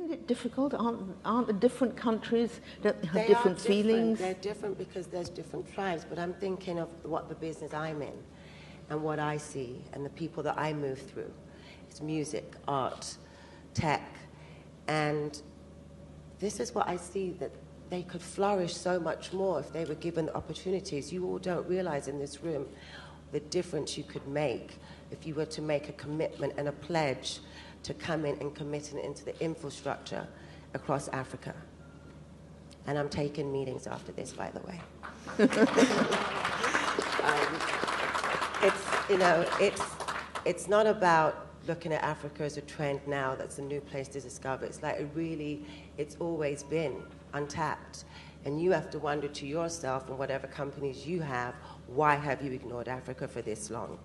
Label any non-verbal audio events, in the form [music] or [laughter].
isn't it difficult? Aren't, aren't the different countries that have They are different feelings? They're different because there's different tribes, but I'm thinking of what the business I'm in and what I see and the people that I move through. It's music, art, tech, and this is what I see that they could flourish so much more if they were given the opportunities. You all don't realize in this room the difference you could make if you were to make a commitment and a pledge to come in and commit into the infrastructure across Africa. And I'm taking meetings after this, by the way. [laughs] um, it's, you know, it's, it's not about looking at Africa as a trend now that's a new place to discover. It's like it really, it's always been untapped. And you have to wonder to yourself and whatever companies you have, why have you ignored Africa for this long?